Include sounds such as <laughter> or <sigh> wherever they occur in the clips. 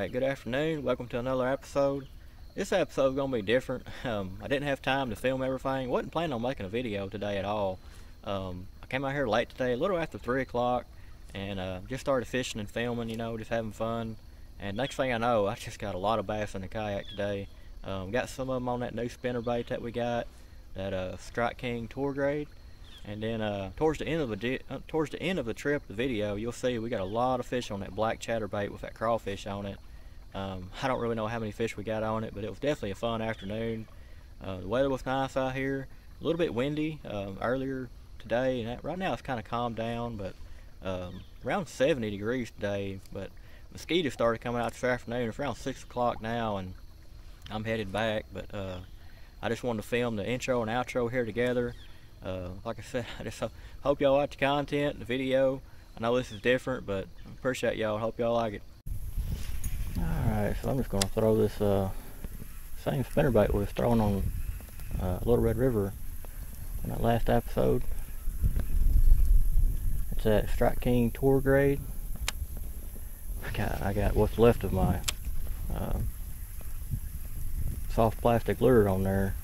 Alright, good afternoon. Welcome to another episode. This episode is going to be different. <laughs> Um, I didn't have time to film everything. wasn't planning on making a video today at all. Um, I came out here late today, a little after 3 o'clock, and uh, just started fishing and filming, you know, just having fun. And next thing I know, I just got a lot of bass in the kayak today. Um, got some of them on that new spinner bait that we got, that uh, Strike King Tour Grade. And then uh, towards the end of the uh, towards the end of the trip, the video, you'll see we got a lot of fish on that black chatterbait with that crawfish on it. Um, I don't really know how many fish we got on it, but it was definitely a fun afternoon. Uh, the weather was nice out here, a little bit windy um, earlier today, and right now it's kind of calmed down, but um, around 70 degrees today. But mosquitoes started coming out this afternoon. It's around six o'clock now, and I'm headed back. But uh, I just wanted to film the intro and outro here together. Uh, like I said, <laughs> I just hope y'all like the content, the video. I know this is different, but I appreciate y'all. Hope y'all like it. Alright, so I'm just going to throw this uh, same spinnerbait we was throwing on uh, Little Red River in that last episode. It's that Strike King Tour Grade. I got, I got what's left of my uh, soft plastic lure on there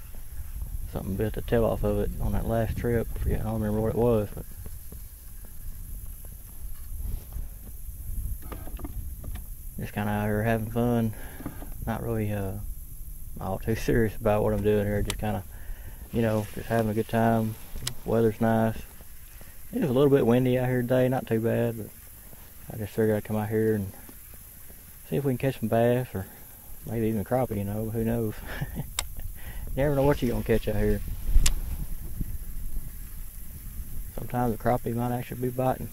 something bit the tail off of it on that last trip. I forget, I don't remember what it was, but just kind of out here having fun. Not really uh, all too serious about what I'm doing here. Just kind of, you know, just having a good time. Weather's nice. It was a little bit windy out here today, not too bad, but I just figured I'd come out here and see if we can catch some bass or maybe even crappie, you know, who knows. <laughs> never know what you're going to catch out here. Sometimes a crappie might actually be biting.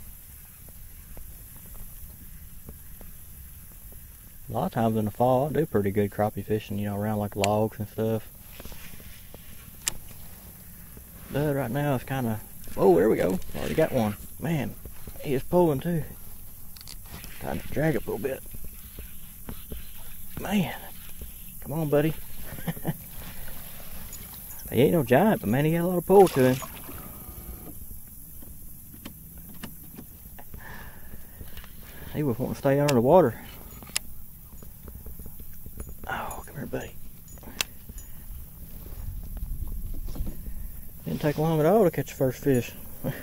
A lot of times in the fall, I do pretty good crappie fishing, you know, around like logs and stuff. But right now it's kind of, oh, there we go. Already got one. Man, he is pulling too. Trying to drag it a little bit. Man, come on, buddy. <laughs> He ain't no giant, but man, he got a lot of pull to him. He was wanting to stay under the water. Oh, come here, buddy. Didn't take long at all to catch the first fish. <laughs>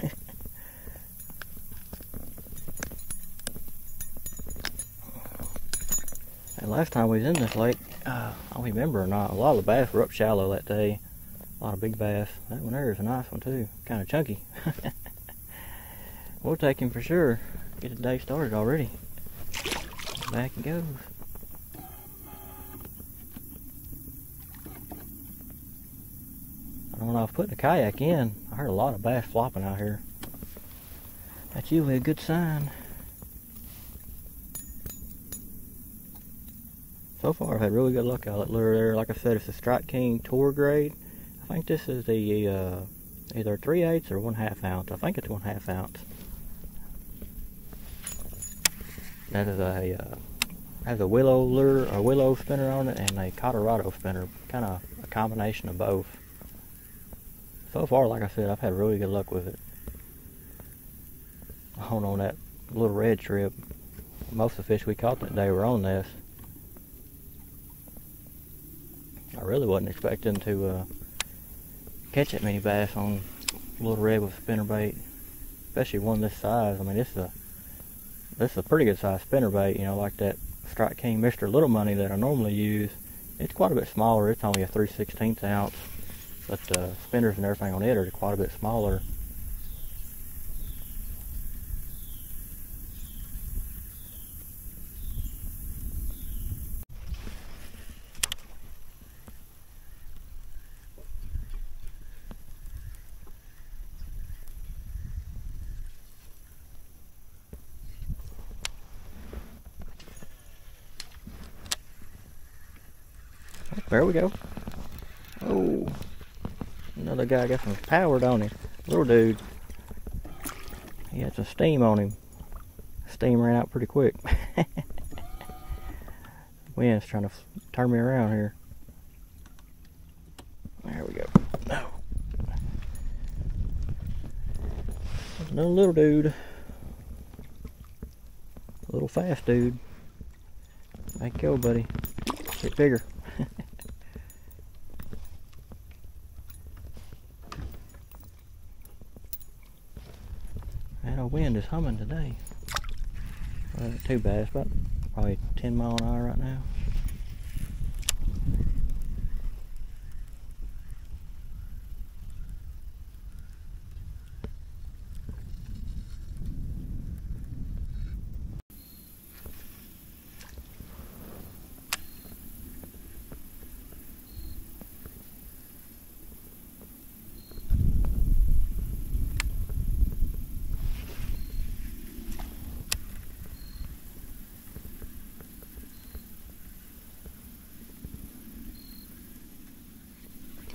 last time we was in this lake, uh, I remember or not, a lot of the bass were up shallow that day. A lot of big bass. That one there is a nice one too. Kind of chunky. <laughs> we'll take him for sure. Get the day started already. Back he goes. Know, I was putting the kayak in. I heard a lot of bass flopping out here. That's usually a good sign. So far I've had really good luck out at lure there. Like I said, it's a Strike King Tour Grade. I think this is the uh, either 3 eighths or 1 half ounce. I think it's 1 half ounce. That is a uh, has a willow lure, a willow spinner on it, and a Colorado spinner. Kind of a combination of both. So far, like I said, I've had really good luck with it. On on that little red trip, most of the fish we caught that day were on this. I really wasn't expecting to uh, catch that many bass on little red with spinner bait, especially one this size. I mean, this is a this is a pretty good size spinner bait. You know, like that Strike King Mr. Little Money that I normally use. It's quite a bit smaller. It's only a 3 16 ounce, but the uh, spinners and everything on it are quite a bit smaller. There we go. Another guy got some power on him. Little dude. He had some steam on him. Steam ran out pretty quick. <laughs> Wind's trying to turn me around here. There we go. No. Another little dude. A little fast dude. Make go, buddy. Get bigger. Humming today. Well, not too bad. About probably 10 mile an hour right now.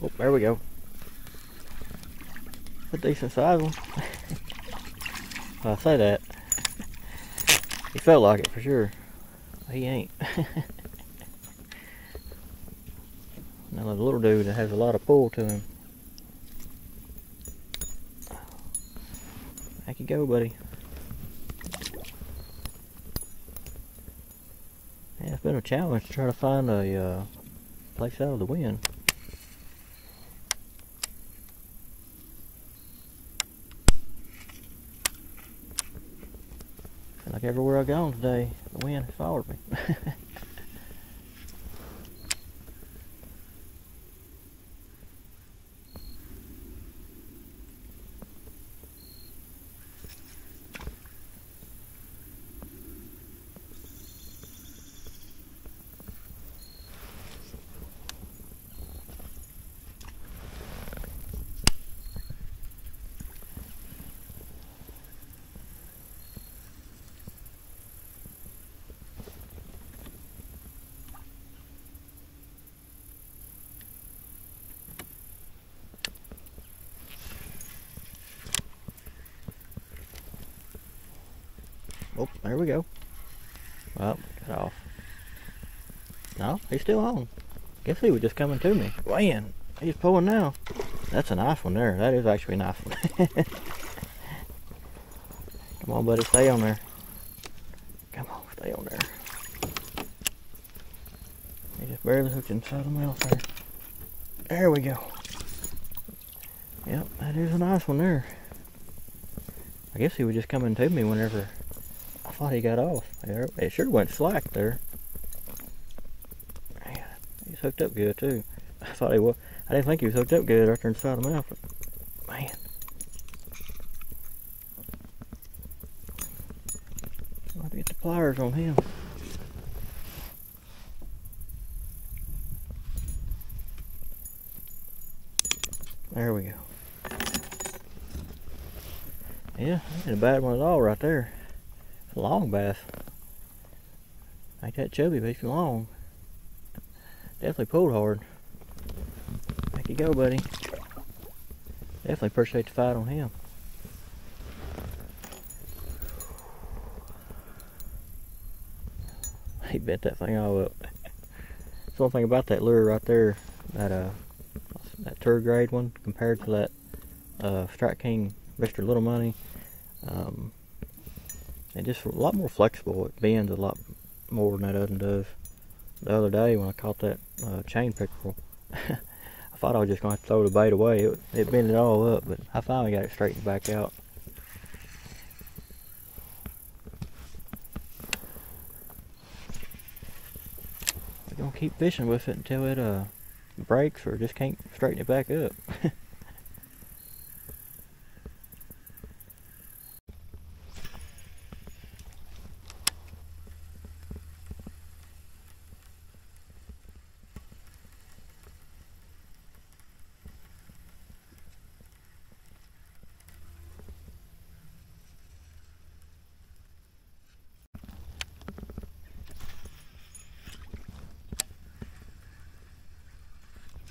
Oh, there we go. A decent size one. <laughs> well, I say that. He felt like it for sure. He ain't. <laughs> now the little dude that has a lot of pull to him. Back you go, buddy. Yeah, it's been a challenge to try to find a uh, place out of the wind. Like everywhere I've gone today, the wind has followed me. <laughs> Oh, there we go. Well, cut off. No, he's still on. Guess he was just coming to me. Man, he's pulling now. That's a nice one there. That is actually a nice one. <laughs> Come on, buddy, stay on there. Come on, stay on there. He just barely hooked inside the mouth there. There we go. Yep, that is a nice one there. I guess he was just coming to me whenever I thought he got off. There, It sure went slack there. Man, he's hooked up good too. I thought he was. I didn't think he was hooked up good right there inside the mouth. But man. I'll have to get the pliers on him. There we go. Yeah, ain't a bad one at all right there. Long bass. Ain't that chubby, but he's long. Definitely pulled hard. Back you go, buddy. Definitely appreciate the fight on him. <sighs> He bent that thing all up. That's one thing about that lure right there, that uh, that tour grade one compared to that uh, Strike King Mr. Little Money. Um, it's just a lot more flexible. It bends a lot more than that other does. The other day when I caught that uh, chain pickerel, <laughs> I thought I was just going to throw the bait away. It, it bent it all up, but I finally got it straightened back out. We're going to keep fishing with it until it uh, breaks or just can't straighten it back up. <laughs>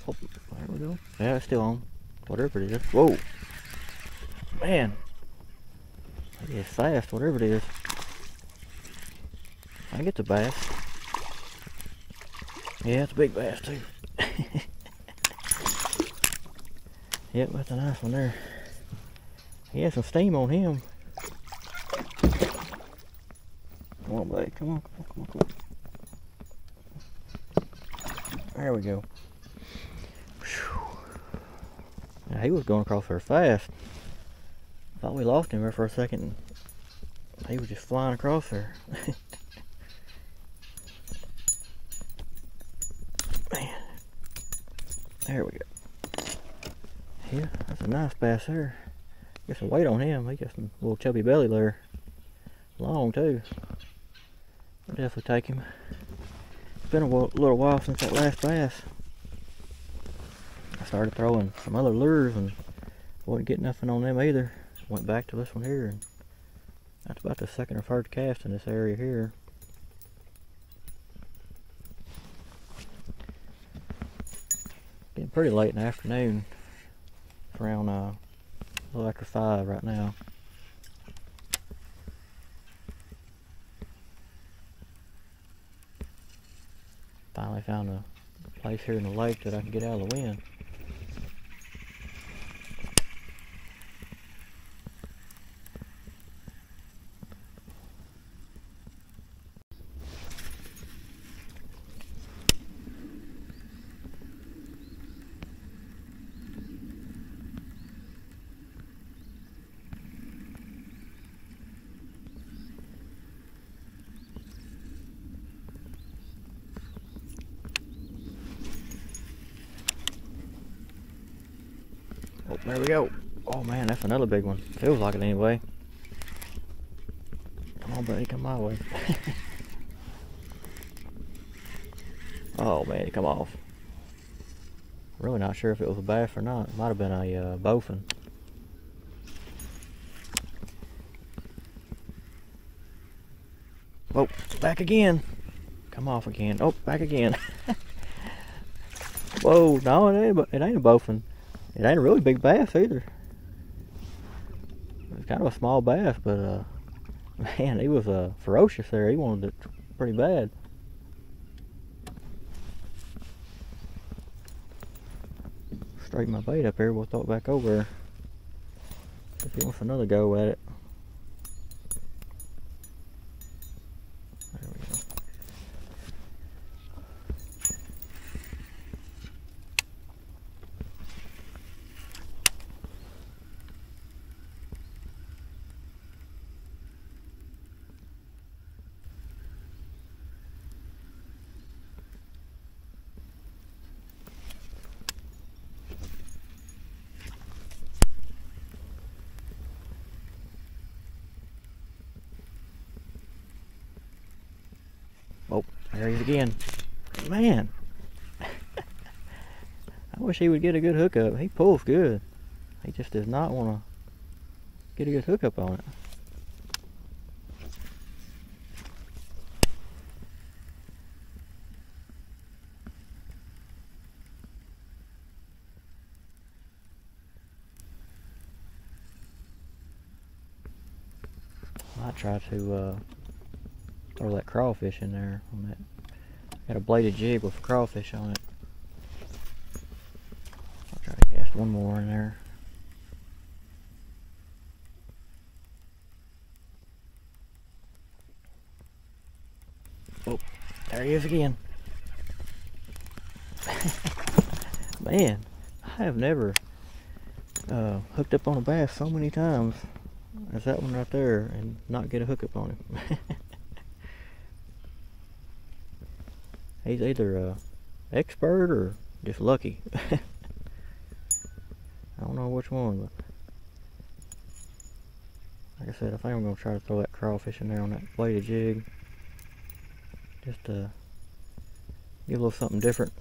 Oh, there we go. Yeah, it's still on. Whatever it is. Whoa. Man. It is fast, whatever it is. I get the bass. Yeah, it's a big bass too. <laughs> yep, that's a nice one there. He has some steam on him. Come on, buddy. Come on, come on, come on, come on. There we go. He was going across there fast. Thought we lost him there for a second. He was just flying across there. <laughs> Man. There we go. Yeah, that's a nice bass there. Get some weight on him. He got some little chubby belly there. Long too. I'll definitely take him. It's been a little while since that last bass. I started throwing some other lures and wasn't getting nothing on them either. Went back to this one here and that's about the second or third cast in this area here. Getting pretty late in the afternoon. It's around uh, a little after five right now. Finally found a place here in the lake that I can get out of the wind. There we go. Oh man, that's another big one. Feels like it anyway. Come on, buddy, come my way. <laughs> oh man, come off. Really not sure if it was a bass or not. Might have been a uh, bowfin. Oh, back again. Come off again. Oh, back again. <laughs> Whoa, no, it ain't, it ain't a bowfin. It ain't a really big bass either. It's kind of a small bass, but uh, <laughs> man, he was uh, ferocious there. He wanted it pretty bad. Straighten my bait up here. We'll throw it back over. If he wants another go at it. Oh, there he is again. Man. <laughs> I wish he would get a good hookup. He pulls good. He just does not want to get a good hookup on it. I try to uh, throw that crawfish in there on that. Got a bladed jig with crawfish on it. I'll try to cast one more in there. Oh, there he is again. <laughs> Man, I have never uh, hooked up on a bass so many times as that one right there and not get a hookup on him. <laughs> He's either a expert or just lucky. <laughs> I don't know which one, but like I said, I think I'm gonna try to throw that crawfish in there on that bladed jig. Just to give a little something different.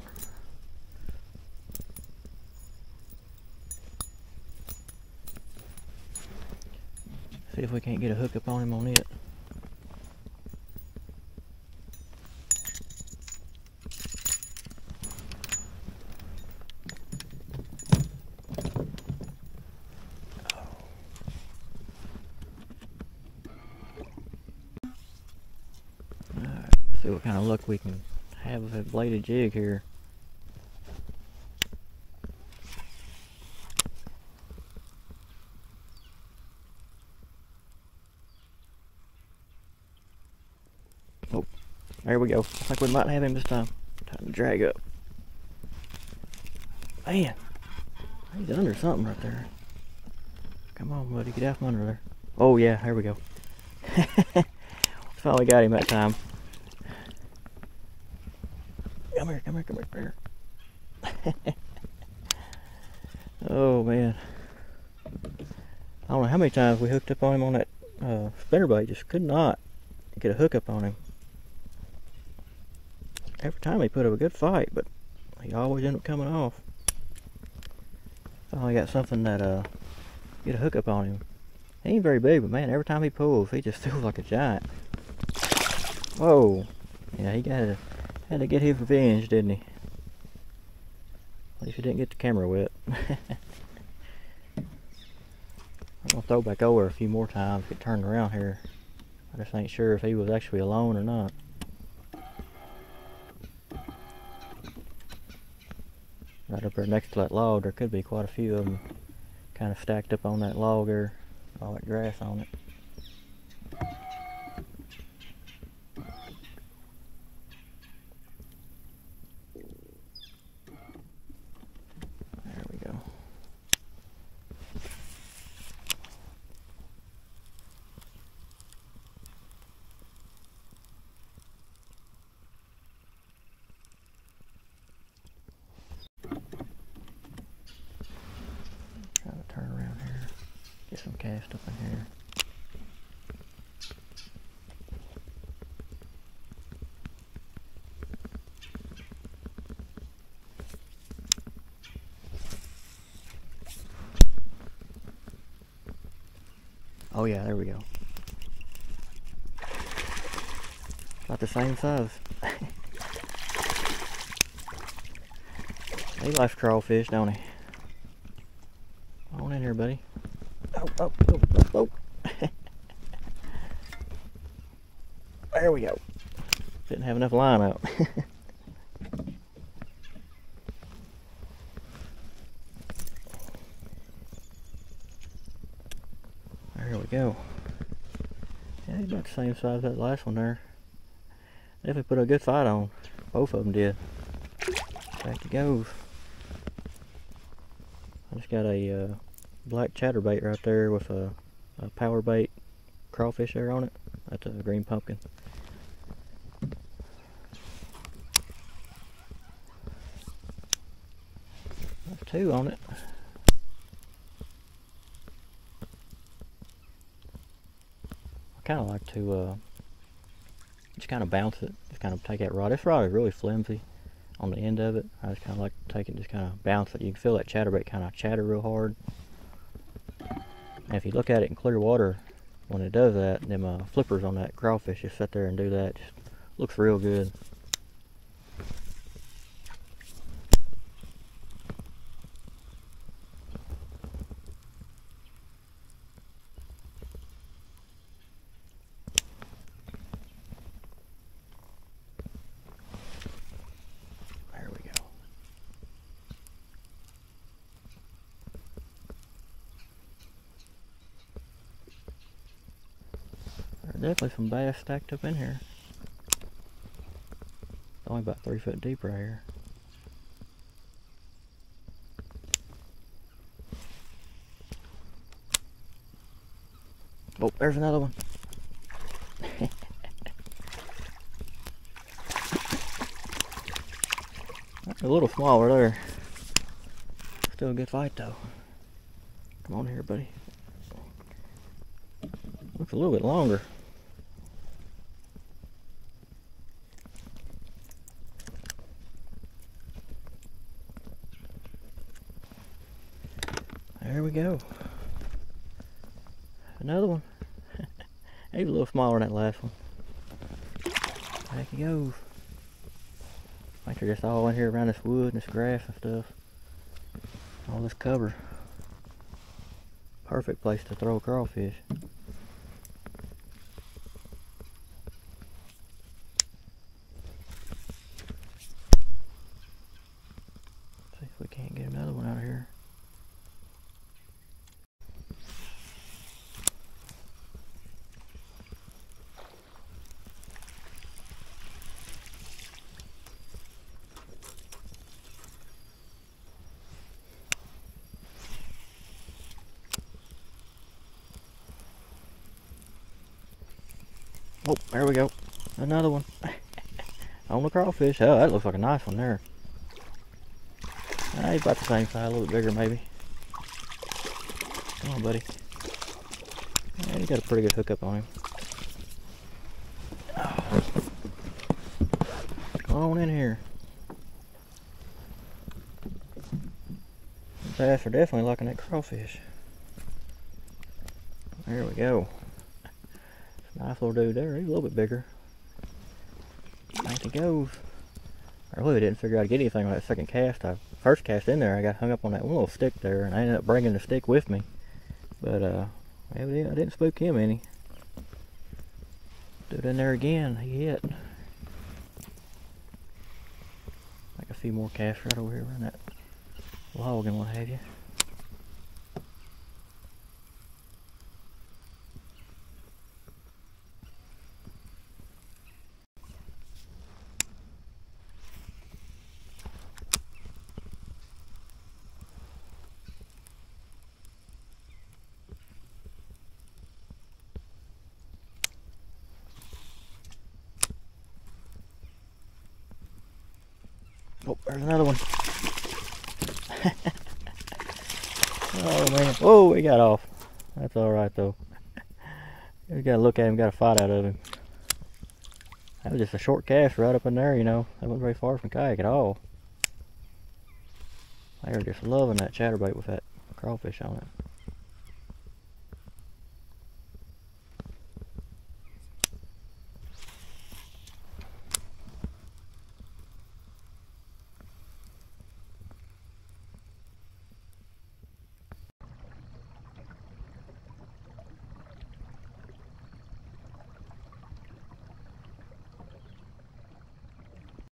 See if we can't get a hookup on him on it. see what kind of luck we can have with that bladed jig here. Oh, there we go. I think we might have him this time. Time to drag up. Man, he's under something right there. Come on, buddy, get out from under there. Oh yeah, here we go. <laughs> Finally got him that time. Here, come here, oh man. I don't know how many times we hooked up on him on that uh, spinnerbait, just could not get a hookup on him. Every time he put up a good fight, but he always ended up coming off. Finally got something that uh get a hookup on him. He ain't very big, but man, every time he pulls, he just <laughs> feels like a giant. Whoa. Yeah, he got to, had to get his revenge, didn't he? At least he didn't get the camera wet. <laughs> I'm gonna throw back over a few more times, get turned around here. I just ain't sure if he was actually alone or not. Right up there next to that log, there could be quite a few of them kind of stacked up on that log there, all that grass on it. There we go. Try to turn around here. Get some cast up in here. Oh yeah, there we go. About the same size. <laughs> he likes crawfish, don't he? On in here, buddy. Oh, oh, oh, oh, oh. <laughs> there we go. Didn't have enough line out. <laughs> there we go. Yeah, he's about the same size as that last one there. Definitely put a good fight on. Both of them did. Back he goes. I just got a uh, black chatterbait right there with a, a power bait crawfish there on it. That's a green pumpkin. That's two on it. I kind of like to uh, just kind of bounce it, just kind of take that rod. This rod is really flimsy on the end of it. I just kind of like to take it, just kind of bounce it. You can feel that chatterbait kind of chatter real hard. And if you look at it in clear water, when it does that, them uh, flippers on that crawfish just sit there and do that. Just looks real good. There we go. Definitely some bass stacked up in here. Only about three foot deep right here. Oh, there's another one. <laughs> a little smaller there. Still a good fight though. Come on here, buddy. Looks a little bit longer. Go. Another one. <laughs> He's a little smaller than that last one. Back he goes. I think they're just all in here around this wood and this grass and stuff. All this cover. Perfect place to throw a crawfish. See if we can't get another one out of here. Oh, there we go. Another one. <laughs> on the crawfish. Oh, that looks like a nice one there. Ah, he's about the same size, a little bit bigger maybe. Come on, buddy. Yeah, you got a pretty good hookup on him. Come on in here. Bass are definitely liking that crawfish. There we go. Little dude there. He's a little bit bigger. Nice he goes. I really didn't figure out to get anything on that second cast. I first cast in there, I got hung up on that one little stick there, and I ended up bringing the stick with me. But uh, I didn't spook him any. Do it in there again. He hit. Like a few more casts right over here around that log and what have you. Oh, another one. <laughs> oh man. Oh, he got off. That's alright though. <laughs> we gotta look at him, got a fight out of him. That was just a short cast right up in there, you know. That wasn't very far from kayak at all. They were just loving that chatterbait with that crawfish on it.